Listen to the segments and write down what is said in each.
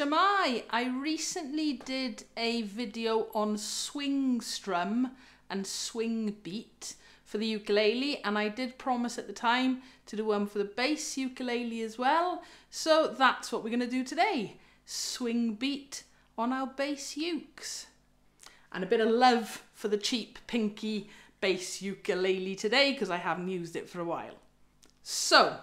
Shwmae, I recently did a video on swing strum and swing beat for the ukulele and I did promise at the time to do one for the bass ukulele as well. So that's what we're going to do today. Swing beat on our bass ukes. And a bit of love for the cheap pinky bass ukulele today because I haven't used it for a while. So,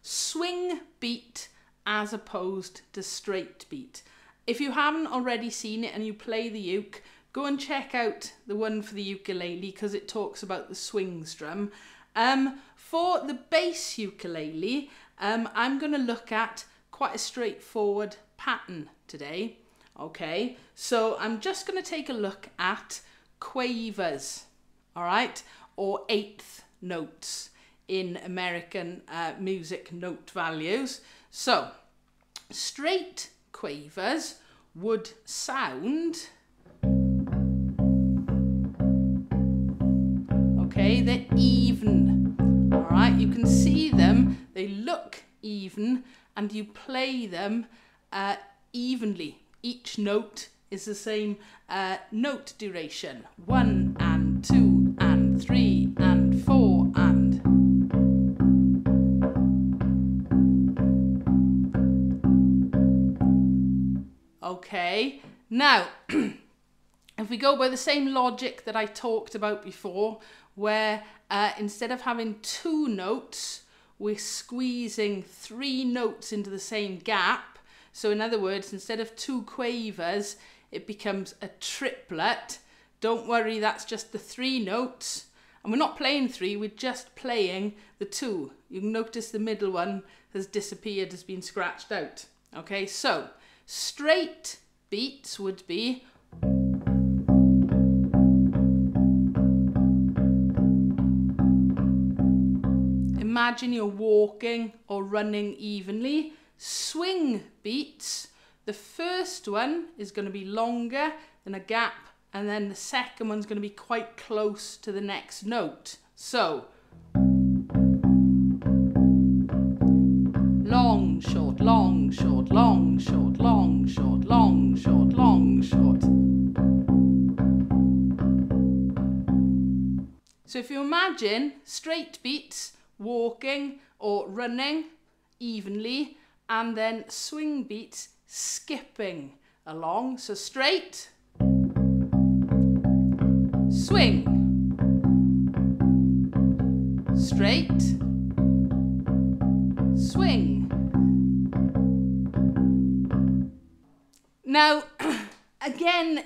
swing beat as opposed to straight beat. If you haven't already seen it and you play the uke, go and check out the one for the ukulele because it talks about the swing strum. Um, for the bass ukulele, um, I'm going to look at quite a straightforward pattern today. Okay, so I'm just going to take a look at quavers, all right, or eighth notes in American uh, music note values. So, straight quavers would sound. Okay, they're even. All right, you can see them, they look even, and you play them uh, evenly. Each note is the same uh, note duration one Okay, now if we go by the same logic that I talked about before, where uh, instead of having two notes, we're squeezing three notes into the same gap. So in other words, instead of two quavers, it becomes a triplet. Don't worry, that's just the three notes. And we're not playing three, we're just playing the two. You notice the middle one has disappeared, has been scratched out. Okay, so straight beats would be Imagine you're walking or running evenly. Swing beats. The first one is going to be longer than a gap and then the second one's going to be quite close to the next note. So, long, short, long, short, long, short, if you imagine straight beats, walking or running evenly, and then swing beats skipping along. So straight, swing, straight, swing. Now, again,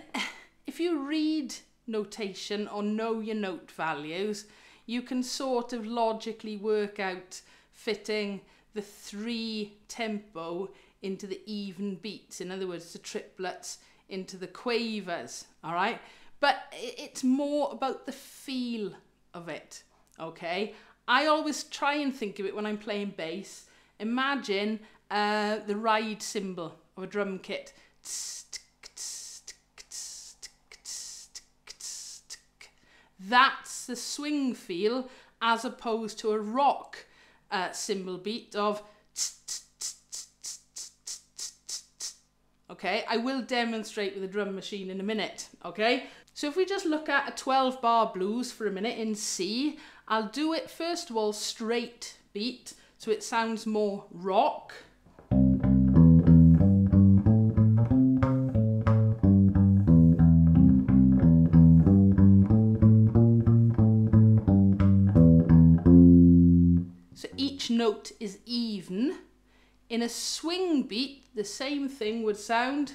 if you read notation or know your note values, you can sort of logically work out fitting the three tempo into the even beats. In other words, the triplets into the quavers, all right? But it's more about the feel of it, okay? I always try and think of it when I'm playing bass. Imagine uh, the ride cymbal of a drum kit. That's the swing feel as opposed to a rock uh, cymbal beat of okay I will demonstrate with a drum machine in a minute okay? So if we just look at a 12 bar blues for a minute in C I'll do it first of all straight beat so it sounds more rock each note is even. In a swing beat, the same thing would sound.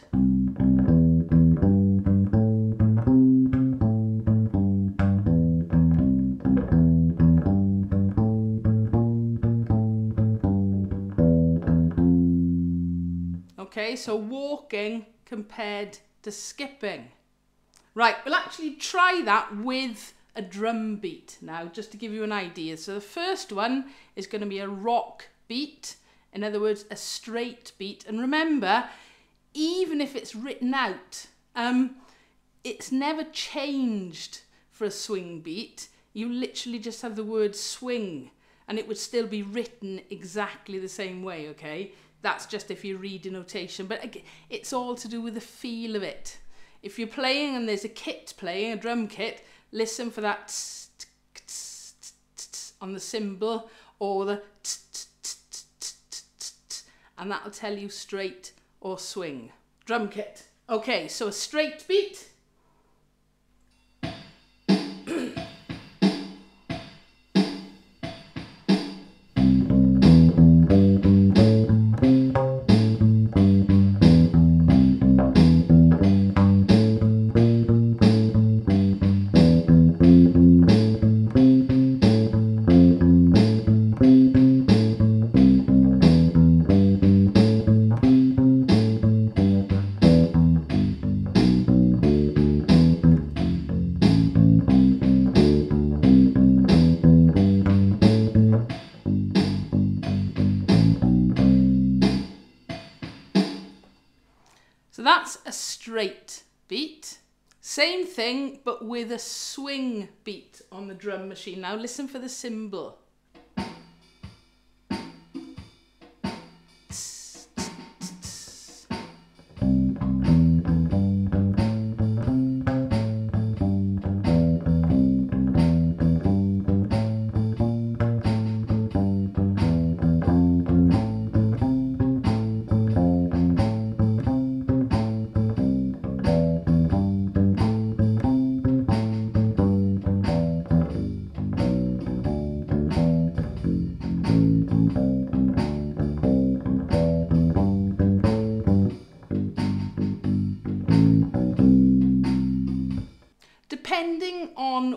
Okay, so walking compared to skipping. Right, we'll actually try that with a drum beat now, just to give you an idea. So the first one is going to be a rock beat, in other words, a straight beat. And remember, even if it's written out, um, it's never changed for a swing beat. You literally just have the word swing and it would still be written exactly the same way, okay? that's just if you read reading notation. But it's all to do with the feel of it. If you're playing and there's a kit playing, a drum kit, listen for that on the cymbal or the and that'll tell you straight or swing. Drum kit. Okay, so a straight beat a straight beat. Same thing, but with a swing beat on the drum machine. Now listen for the cymbal.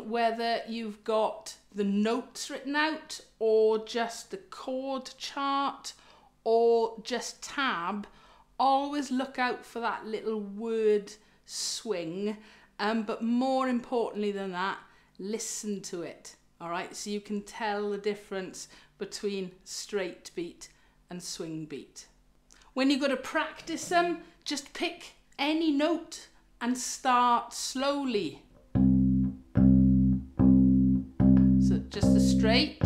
Whether you've got the notes written out or just the chord chart or just tab, always look out for that little word swing. Um, but more importantly than that, listen to it. All right, so you can tell the difference between straight beat and swing beat. When you've got to practice them, just pick any note and start slowly. Just the straight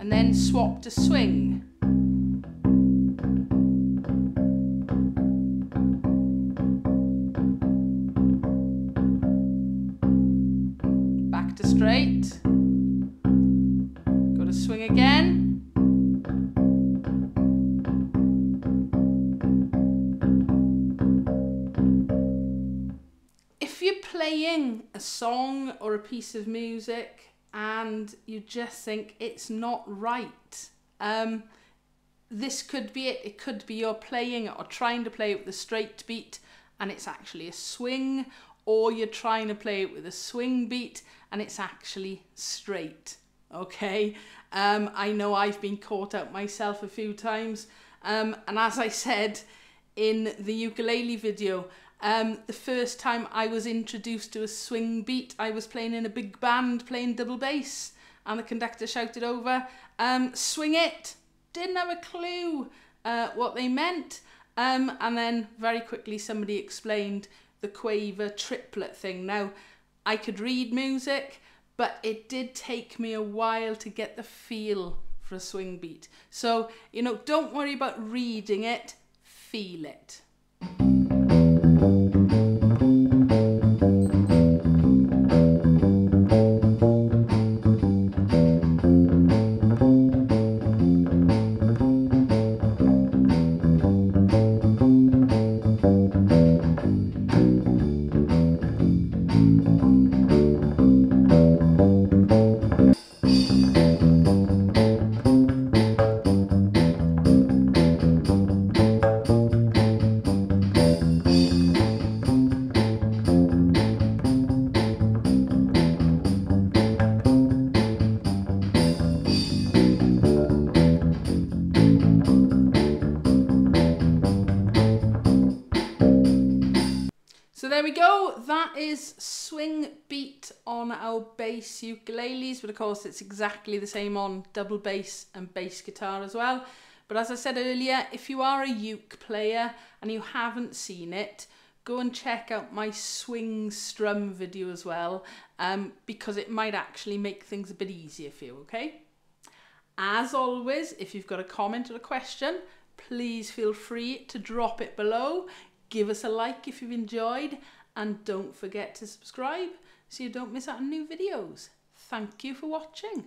and then swap to swing. Playing a song or a piece of music and you just think it's not right. Um, this could be it. It could be you're playing or trying to play it with a straight beat and it's actually a swing, or you're trying to play it with a swing beat and it's actually straight. Okay, um, I know I've been caught out myself a few times, um, and as I said in the ukulele video, um, the first time I was introduced to a swing beat, I was playing in a big band playing double bass, and the conductor shouted over, um, swing it! Didn't have a clue uh, what they meant. Um, and then very quickly somebody explained the quaver triplet thing. Now, I could read music, but it did take me a while to get the feel for a swing beat. So, you know, don't worry about reading it, feel it. There we go. That is swing beat on our bass ukuleles, but of course it's exactly the same on double bass and bass guitar as well. But as I said earlier, if you are a uke player and you haven't seen it, go and check out my swing strum video as well, um, because it might actually make things a bit easier for you, okay? As always, if you've got a comment or a question, please feel free to drop it below. Give us a like if you've enjoyed and don't forget to subscribe so you don't miss out on new videos. Thank you for watching.